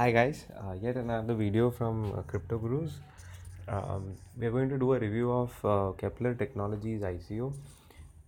Hi guys, uh, yet another video from uh, Crypto Gurus. Um, we are going to do a review of uh, Kepler Technologies ICO,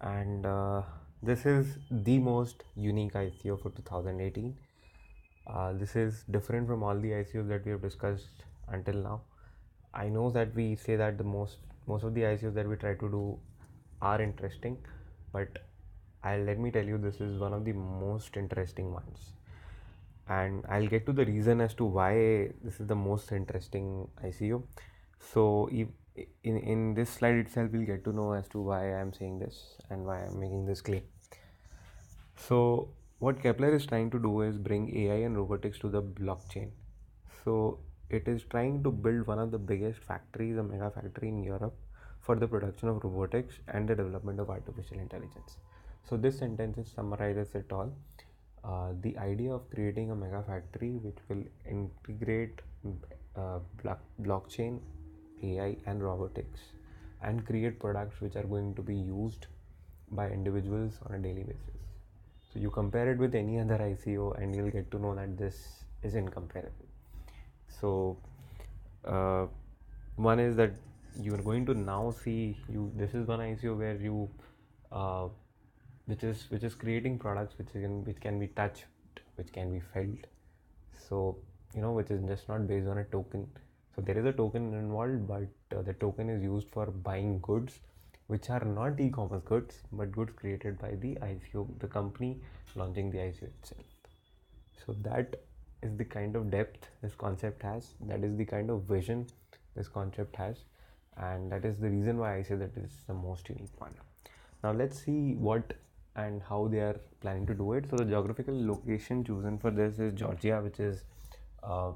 and uh, this is the most unique ICO for 2018. Uh, this is different from all the ICOs that we have discussed until now. I know that we say that the most most of the ICOs that we try to do are interesting, but I'll let me tell you this is one of the most interesting ones and I'll get to the reason as to why this is the most interesting ICO. So, in, in this slide itself, we'll get to know as to why I'm saying this and why I'm making this claim. So, what Kepler is trying to do is bring AI and robotics to the blockchain. So, it is trying to build one of the biggest factories, a mega factory in Europe, for the production of robotics and the development of artificial intelligence. So, this sentence summarizes it all uh, the idea of creating a mega factory which will integrate uh, block- blockchain, AI, and robotics and create products which are going to be used by individuals on a daily basis. So you compare it with any other ICO and you'll get to know that this is incomparable. So uh, one is that you are going to now see you. This is one ICO where you uh, which is which is creating products which can which can be touched which can be felt. So you know which is just not based on a token. So there is a token involved but uh, the token is used for buying goods which are not e-commerce goods but goods created by the ICO the company launching the ICO itself. So that is the kind of depth this concept has. That is the kind of vision this concept has. And that is the reason why I say that it is the most unique one. Now let's see what and how they are planning to do it. So the geographical location chosen for this is Georgia, which is uh,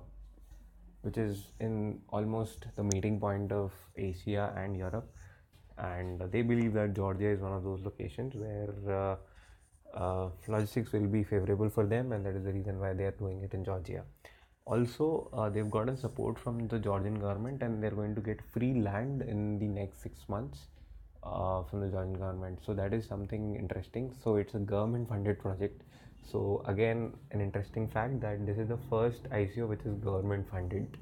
which is in almost the meeting point of Asia and Europe, and they believe that Georgia is one of those locations where uh, uh, logistics will be favorable for them, and that is the reason why they are doing it in Georgia. Also, uh, they've gotten support from the Georgian government, and they're going to get free land in the next six months uh, from the Georgian government. So that is something interesting. So it's a government funded project. So again, an interesting fact that this is the first ICO which is government funded.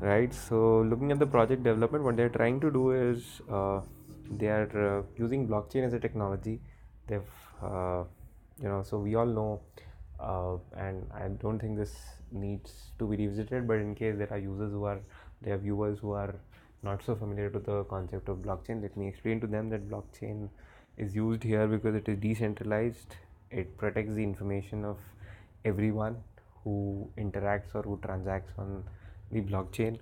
Right. So looking at the project development, what they're trying to do is uh, they are uh, using blockchain as a technology. They've uh, you know so we all know uh, and I don't think this needs to be revisited. But in case there are users who are there are viewers who are not so familiar to the concept of blockchain, let me explain to them that blockchain is used here because it is decentralized. It protects the information of everyone who interacts or who transacts on the blockchain.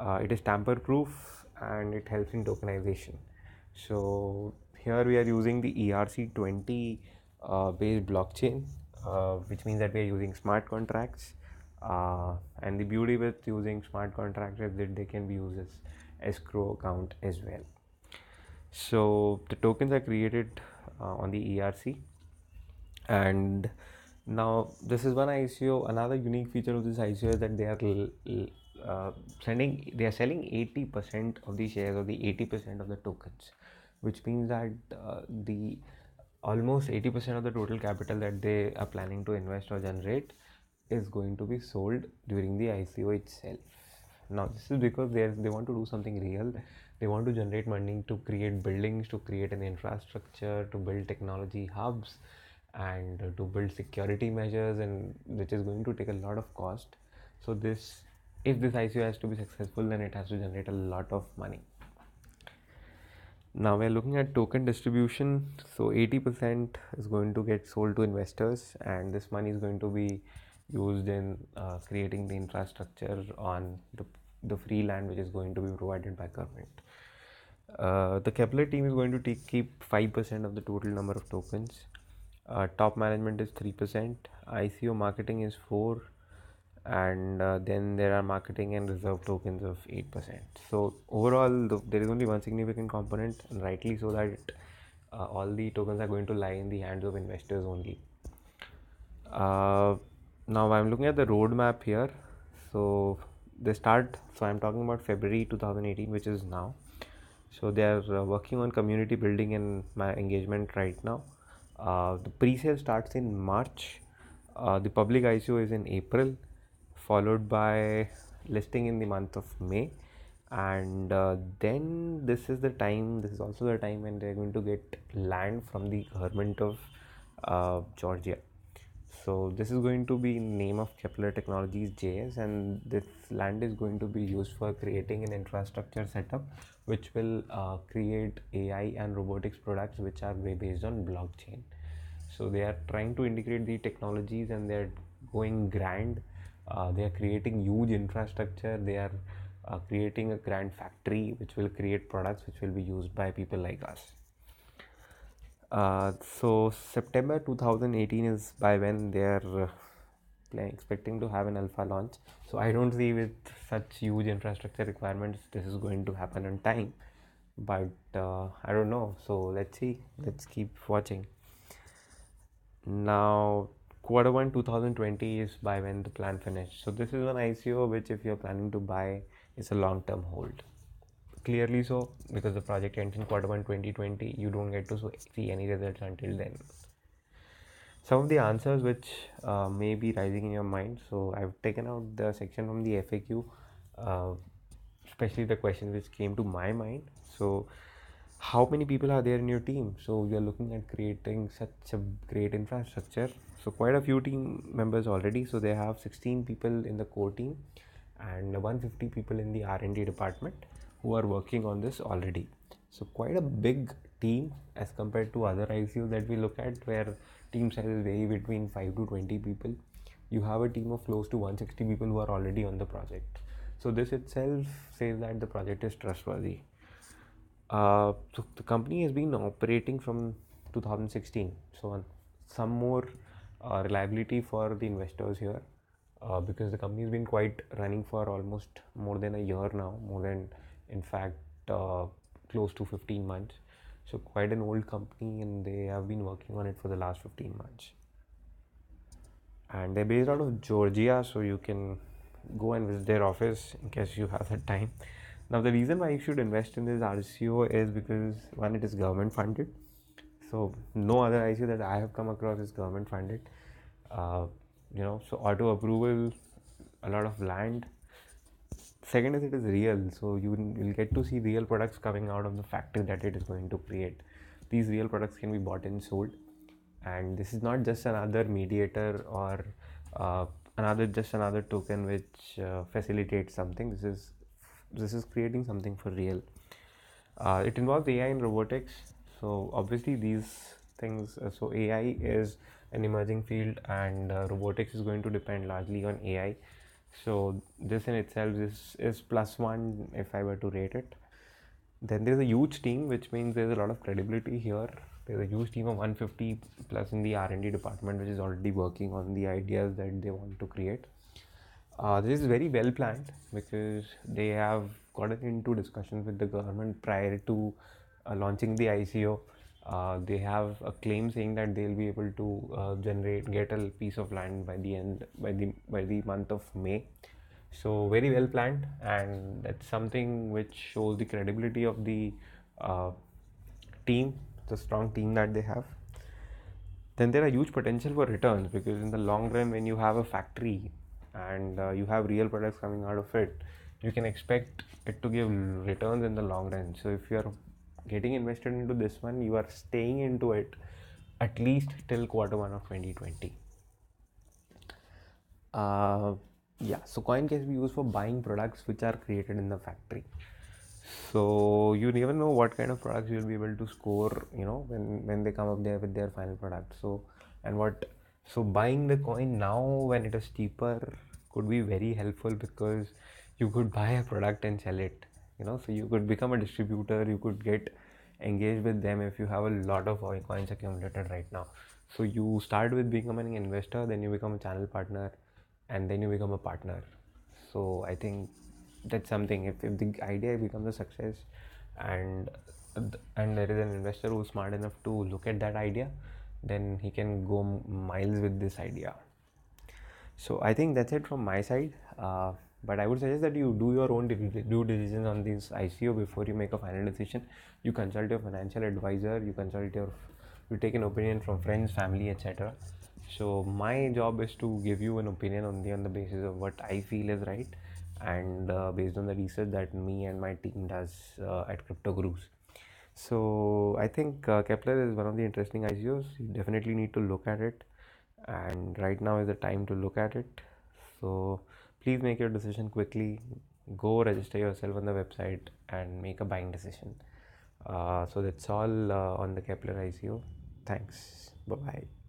Uh, it is tamper proof and it helps in tokenization. So here we are using the ERC20 uh, based blockchain, uh, which means that we are using smart contracts. Uh, and the beauty with using smart contracts is that they can be used as escrow account as well. So the tokens are created uh, on the ERC and now this is one ICO. Another unique feature of this ICO is that they are uh, sending they are selling 80% of the shares of the 80% of the tokens, which means that uh, the almost 80% of the total capital that they are planning to invest or generate is going to be sold during the ICO itself. Now, this is because they they want to do something real. They want to generate money to create buildings, to create an infrastructure, to build technology hubs, and to build security measures, and which is going to take a lot of cost. So, this if this ICO has to be successful, then it has to generate a lot of money. Now we're looking at token distribution. So 80% is going to get sold to investors, and this money is going to be used in uh, creating the infrastructure on the, the free land which is going to be provided by government. Uh, the Kepler team is going to take, keep 5% of the total number of tokens. Uh, top management is 3%. ICO marketing is 4 and uh, then there are marketing and reserve tokens of 8%. So overall, the, there is only one significant component, and rightly so that uh, all the tokens are going to lie in the hands of investors only. Uh, now i'm looking at the roadmap here so they start so i'm talking about february 2018 which is now so they are uh, working on community building and my engagement right now uh, the pre-sale starts in march Uh, the public ICO is in April, followed by listing in the month of May, and uh, then this is the time. This is also the time when they're going to get land from the government of uh, Georgia. So this is going to be name of Kepler Technologies JS, and this land is going to be used for creating an infrastructure setup, which will uh, create AI and robotics products which are based on blockchain. So they are trying to integrate the technologies and they're going grand. Uh, they are creating huge infrastructure. They are uh, creating a grand factory which will create products which will be used by people like us uh, so september 2018 is by when they are uh, expecting to have an alpha launch. So i don't see with such huge infrastructure requirements this is going to happen on time. But uh, i don't know. So let's see. Let's keep watching. Now quarter one 2020 is by when the plan finished. So this is an ico which if you're planning to buy is a long term hold clearly so because the project ends in quarter one 2020 you don't get to see any results until then. Some of the answers which uh, may be rising in your mind so i've taken out the section from the faq uh, especially the questions which came to my mind. So how many people are there in your team? So you're looking at creating such a great infrastructure. So quite a few team members already so they have 16 people in the core team and 150 people in the r&d department who are working on this already. So quite a big team as compared to other icos that we look at where team sizes vary between 5 to 20 people. You have a team of close to 160 people who are already on the project. So this itself says that the project is trustworthy. Uh, so the company has been operating from 2016. So some more uh, reliability for the investors here uh, because the company has been quite running for almost more than a year now, more than in fact uh, close to 15 months. So quite an old company and they have been working on it for the last 15 months. And they're based out of Georgia, so you can go and visit their office in case you have the time. Now, the reason why you should invest in this ICO is because one, it is government funded. So, no other ICO that I have come across is government funded. Uh, you know, so auto approval, a lot of land. Second is it is real, so you will get to see real products coming out of the factory that it is going to create. These real products can be bought and sold, and this is not just another mediator or uh, another just another token which uh, facilitates something. This is this is creating something for real uh, it involves ai and robotics so obviously these things uh, so ai is an emerging field and uh, robotics is going to depend largely on ai so this in itself is, is plus one if i were to rate it. Then there's a huge team which means there's a lot of credibility here. There's a huge team of 150 plus in the r&d department which is already working on the ideas that they want to create. Uh, this is very well planned because they have gotten into discussions with the government prior to uh, launching the ICO. Uh, they have a claim saying that they'll be able to uh, generate get a piece of land by the end by the by the month of May. So very well planned, and that's something which shows the credibility of the uh, team, the strong team that they have then there are huge potential for returns because in the long run when you have a factory and uh, you have real products coming out of it you can expect it to give returns in the long run so if you are getting invested into this one you are staying into it at least till quarter one of 2020 uh, yeah so coin can be used for buying products which are created in the factory. So you never know what kind of products you'll be able to score you know when when they come up there with their final product. So and what so buying the coin now when it is cheaper could be very helpful because you could buy a product and sell it you know so you could become a distributor you could get engaged with them if you have a lot of coins accumulated right now. So you start with becoming an investor then you become a channel partner and then you become a partner. So i think that's something if, if the idea becomes a success and and there is an investor who's smart enough to look at that idea then he can go miles with this idea. So i think that's it from my side. Uh, but i would suggest that you do your own due diligence on this ico before you make a final decision you consult your financial advisor you consult your you take an opinion from friends family etc So my job is to give you an opinion only on the basis of what I feel is right, and uh, based on the research that me and my team does uh, at Crypto Gurus. So I think uh, Kepler is one of the interesting ICOs. You definitely need to look at it, and right now is the time to look at it. So please make your decision quickly. Go register yourself on the website and make a buying decision. Uh, so that's all uh, on the Kepler ICO. Thanks. Bye bye.